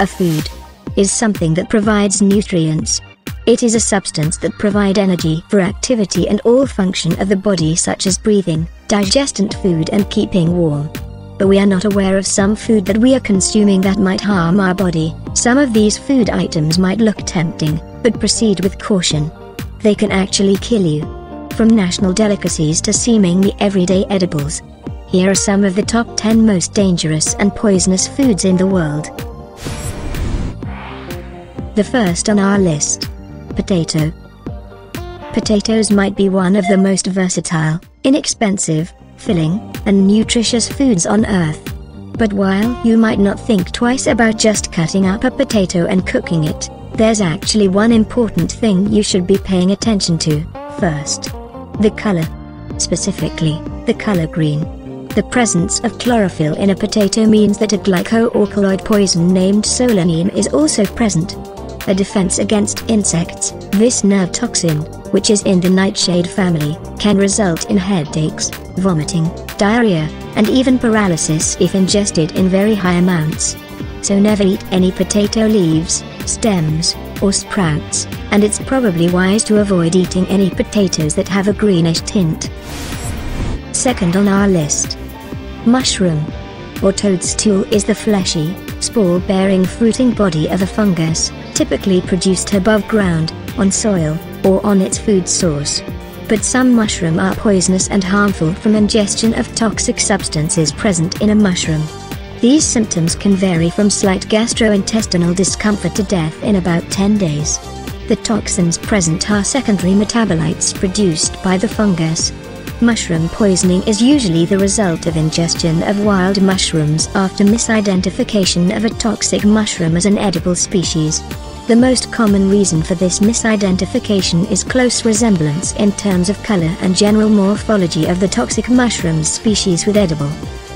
A food is something that provides nutrients. It is a substance that provide energy for activity and all function of the body such as breathing, digestant food and keeping warm. But we are not aware of some food that we are consuming that might harm our body. Some of these food items might look tempting, but proceed with caution. They can actually kill you. From national delicacies to seemingly everyday edibles. Here are some of the top 10 most dangerous and poisonous foods in the world. The first on our list. Potato. Potatoes might be one of the most versatile, inexpensive, filling, and nutritious foods on earth. But while you might not think twice about just cutting up a potato and cooking it, there's actually one important thing you should be paying attention to, first. The color. Specifically, the color green. The presence of chlorophyll in a potato means that a glycoalkaloid poison named solanine is also present. A defense against insects, this nerve toxin, which is in the nightshade family, can result in headaches, vomiting, diarrhea, and even paralysis if ingested in very high amounts. So never eat any potato leaves, stems, or sprouts, and it's probably wise to avoid eating any potatoes that have a greenish tint. Second on our list. Mushroom. Or toadstool is the fleshy, spore-bearing fruiting body of a fungus, typically produced above ground, on soil, or on its food source. But some mushroom are poisonous and harmful from ingestion of toxic substances present in a mushroom. These symptoms can vary from slight gastrointestinal discomfort to death in about 10 days. The toxins present are secondary metabolites produced by the fungus. Mushroom poisoning is usually the result of ingestion of wild mushrooms after misidentification of a toxic mushroom as an edible species. The most common reason for this misidentification is close resemblance in terms of color and general morphology of the toxic mushroom species with edible.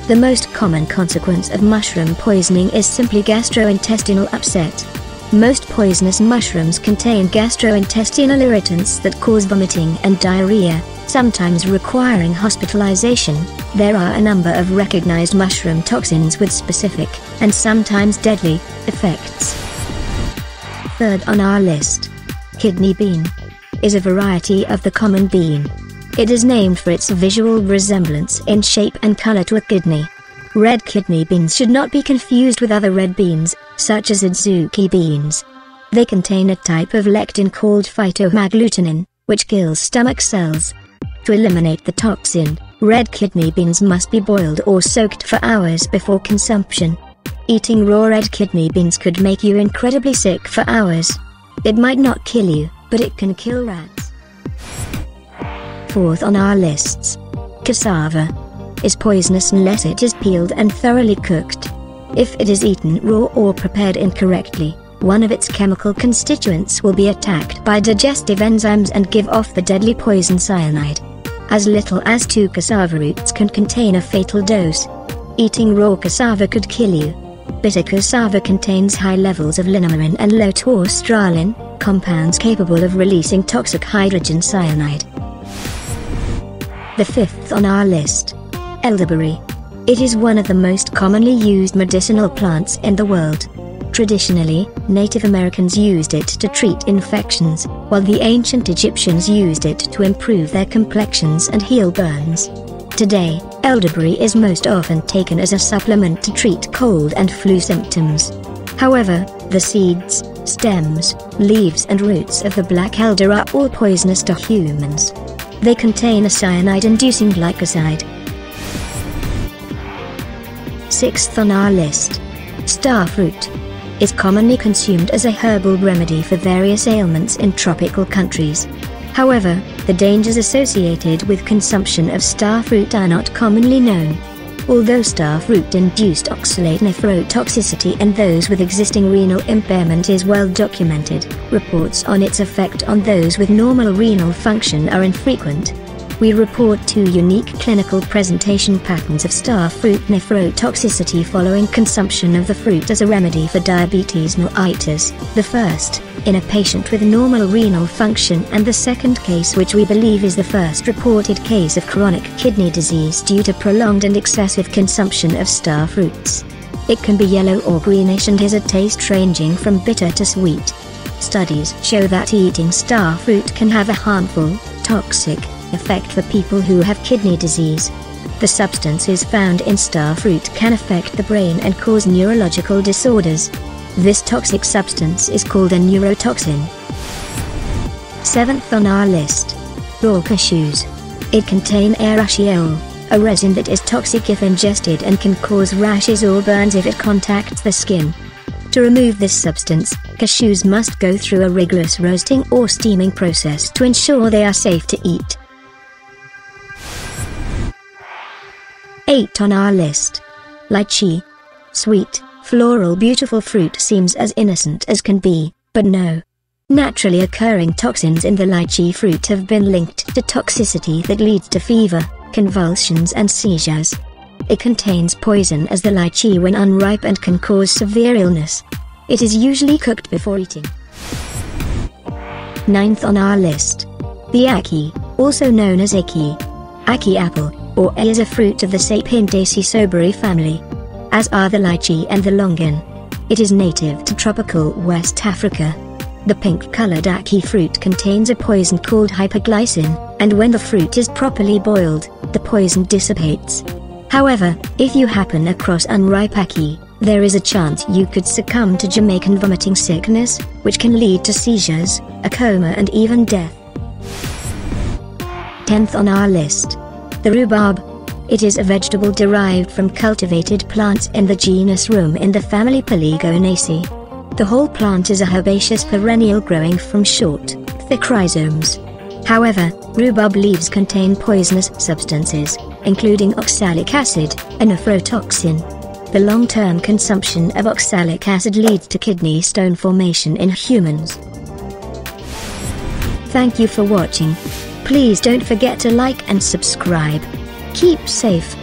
The most common consequence of mushroom poisoning is simply gastrointestinal upset. Most poisonous mushrooms contain gastrointestinal irritants that cause vomiting and diarrhea, sometimes requiring hospitalization. There are a number of recognized mushroom toxins with specific, and sometimes deadly, effects. Third on our list. Kidney bean. Is a variety of the common bean. It is named for its visual resemblance in shape and color to a kidney. Red kidney beans should not be confused with other red beans, such as adzuki beans. They contain a type of lectin called phytohemagglutinin, which kills stomach cells. To eliminate the toxin, red kidney beans must be boiled or soaked for hours before consumption. Eating raw red kidney beans could make you incredibly sick for hours. It might not kill you, but it can kill rats. Fourth on our lists. Cassava. Is poisonous unless it is peeled and thoroughly cooked. If it is eaten raw or prepared incorrectly, one of its chemical constituents will be attacked by digestive enzymes and give off the deadly poison cyanide. As little as two cassava roots can contain a fatal dose. Eating raw cassava could kill you. Bitter cassava contains high levels of linamarin and lotaustralin, compounds capable of releasing toxic hydrogen cyanide. The fifth on our list. Elderberry. It is one of the most commonly used medicinal plants in the world. Traditionally, Native Americans used it to treat infections, while the ancient Egyptians used it to improve their complexions and heal burns. Today, elderberry is most often taken as a supplement to treat cold and flu symptoms. However, the seeds, stems, leaves and roots of the black elder are all poisonous to humans. They contain a cyanide-inducing glycoside. Sixth on our list. Starfruit. Is commonly consumed as a herbal remedy for various ailments in tropical countries. However, the dangers associated with consumption of star fruit are not commonly known. Although star fruit induced oxalate nephrotoxicity in those with existing renal impairment is well documented, reports on its effect on those with normal renal function are infrequent. We report two unique clinical presentation patterns of star fruit nephrotoxicity following consumption of the fruit as a remedy for diabetes mellitus. The first, in a patient with normal renal function and the second case which we believe is the first reported case of chronic kidney disease due to prolonged and excessive consumption of star fruits. It can be yellow or greenish and has a taste ranging from bitter to sweet. Studies show that eating star fruit can have a harmful, toxic, effect for people who have kidney disease. The substances found in star fruit can affect the brain and cause neurological disorders. This toxic substance is called a neurotoxin. Seventh on our list. Raw cashews. It contain urushiol, a resin that is toxic if ingested and can cause rashes or burns if it contacts the skin. To remove this substance, cashews must go through a rigorous roasting or steaming process to ensure they are safe to eat. 8 on our list. Lychee. Sweet, floral beautiful fruit seems as innocent as can be, but no. Naturally occurring toxins in the lychee fruit have been linked to toxicity that leads to fever, convulsions and seizures. It contains poison as the lychee when unripe and can cause severe illness. It is usually cooked before eating. Ninth on our list. The ackee, also known as ackee. Ackee apple, or A is a fruit of the Sapindaceae family. As are the lychee and the longan. It is native to tropical West Africa. The pink-colored ackee fruit contains a poison called hypoglycin, and when the fruit is properly boiled, the poison dissipates. However, if you happen across unripe ackee, there is a chance you could succumb to Jamaican vomiting sickness, which can lead to seizures, a coma and even death. 10th on our list. The rhubarb. It is a vegetable derived from cultivated plants in the genus Rheum in the family Polygonaceae. The whole plant is a herbaceous perennial growing from short, thick rhizomes. However, rhubarb leaves contain poisonous substances, including oxalic acid, a nephrotoxin. The long-term consumption of oxalic acid leads to kidney stone formation in humans. Thank you for watching. Please don't forget to like and subscribe. Keep safe.